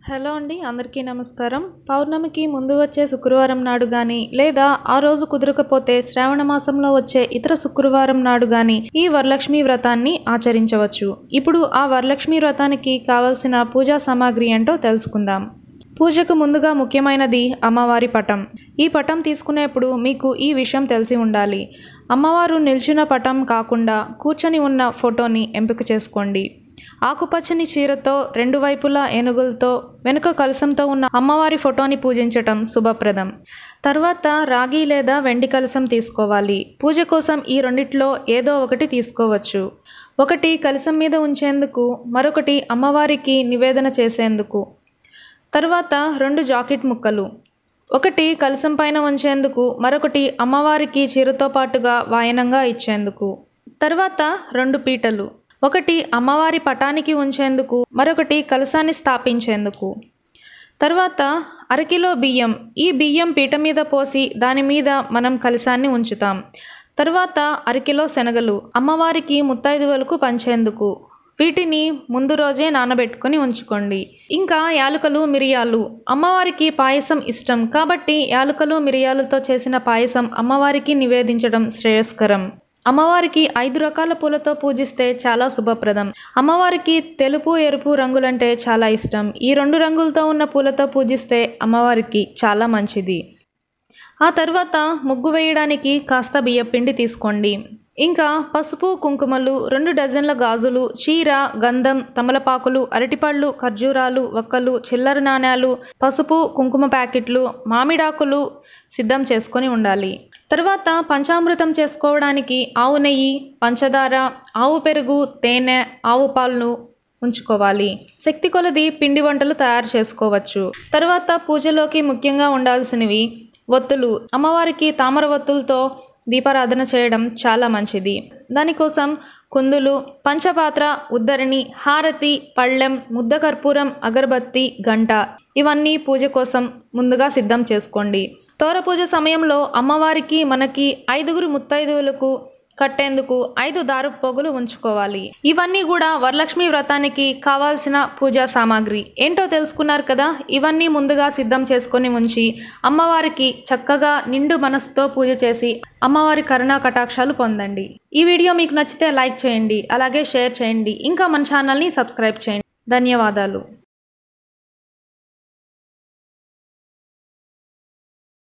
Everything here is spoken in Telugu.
హలో అండి అందరికీ నమస్కారం. పౌర్ణమికి ముందు వచ్చే శుక్రవారం నాడు కానీ లేదా ఆ రోజు కుదరకపోతే శ్రావణ మాసంలో వచ్చే ఇతర శుక్రవారం నాడు కానీ ఈ వరలక్ష్మి వ్రతాన్ని ఆచరించవచ్చు. ఇప్పుడు ఆ వరలక్ష్మి వ్రతానికి కావలసిన పూజా సామాగ్రి ఏంటో తెలుసుకుందాం. పూజకు ముందుగా ముఖ్యమైనది అమ్మవారి పటం. ఈ పటం తీసుకునేప్పుడు మీకు ఈ విషయం తెలిసి ఉండాలి. అమ్మవారు నిల్చున్న పటం కాకుండా కూర్చొని ఉన్న ఫోటోని ఎంపిక చేసుకోండి. ఆకుపచ్చని చీరతో రెండు వైపులా ఏనుగులతో వెనుక కలసంతో ఉన్న అమ్మవారి ఫోటోని పూజించటం శుభప్రదం. తర్వాత రాగి లేదా వెండి కలసం తీసుకోవాలి. పూజ కోసం ఈ రెండిట్లో ఏదో ఒకటి తీసుకోవచ్చు. ఒకటి కలసం మీద ఉంచేందుకు మరొకటి అమ్మవారికి నివేదన చేసేందుకు. తర్వాత రెండు జాకెట్ ముక్కలు. ఒకటి కలసం పైన ఉంచేందుకు మరొకటి అమ్మవారికి చీరతో పాటుగా వాయనంగా ఇచ్చేందుకు. తర్వాత రెండు పీటలు. ఒకటి అమ్మవారి పటానికి ఉంచేందుకు మరొకటి కలశాన్ని స్థాపించేందుకు. తర్వాత అరకిలో బియ్యం. ఈ బియ్యం పీట మీద పోసి దాని మీద మనం కలశాన్ని ఉంచుతాం. తర్వాత అరకిలో శనగలు. అమ్మవారికి ముత్తైదువులకు పంచేందుకు. వీటిని ముందు రోజే నానబెట్టుకొని ఉంచుకోండి. ఇంకా యాలుకలు మిరియాలు. అమ్మవారికి పాయసం ఇష్టం కాబట్టి యాలుకలు మిరియాలతో చేసిన పాయసం అమ్మవారికి నివేదించడం శ్రేయస్కరం. అమ్మవారికి ఐదు రకాల పూలతో పూజిస్తే చాలా శుభప్రదం. అమ్మవారికి తెలుపు ఎరుపు రంగులంటే చాలా ఇష్టం. ఈ రెండు రంగులతో ఉన్న పూలతో పూజిస్తే అమ్మవారికి చాలా మంచిది. ఆ తర్వాత ముగ్గు వేయడానికి కాస్త బియ్యపిండి తీసుకోండి. ఇంకా పసుపు కుంకుమలు రెండు డజన్ల గాజులు చీర గంధం తమలపాకులు అరటిపళ్ళు ఖర్జూరాలు వక్కలు చిల్లర నాణ్యాలు పసుపు కుంకుమ ప్యాకెట్లు మామిడాకులు సిద్ధం చేసుకొని ఉండాలి. తర్వాత పంచామృతం చేసుకోవడానికి ఆవు నెయ్యి పంచదార ఆవు పెరుగు తేనె ఆవు పాలను ఉంచుకోవాలి. శక్తి కొలది పిండి వంటలు తయారు చేసుకోవచ్చు. తర్వాత పూజలోకి ముఖ్యంగా ఉండాల్సినవి ఒత్తులు అమ్మవారికి తామర ఒత్తులతో దీపారాధన చేయడం చాలా మంచిది. దానికోసం కుందులు పంచపాత్ర ఉద్దరిణి హారతి పళ్ళెం ముద్ద కర్పూరం అగరబత్తి గంట ఇవన్నీ పూజ కోసం ముందుగా సిద్ధం చేసుకోండి. పూజ సమయంలో అమ్మవారికి మనకి ఐదుగురు ముత్తైదువులకు కట్టేందుకు ఐదు దారు పోగులు ఉంచుకోవాలి. ఇవన్నీ కూడా వరలక్ష్మి వ్రతానికి కావాల్సిన పూజా సామాగ్రి. ఏంటో తెలుసుకున్నారు కదా? ఇవన్నీ ముందుగా సిద్ధం చేసుకొని ఉంచి అమ్మవారికి చక్కగా నిండు మనసుతో పూజ చేసి అమ్మవారి కరుణా కటాక్షాలు పొందండి. ఈ వీడియో మీకు నచ్చితే లైక్ చేయండి అలాగే షేర్ చేయండి ఇంకా మన ఛానల్ని సబ్స్క్రైబ్ చేయండి. ధన్యవాదాలు.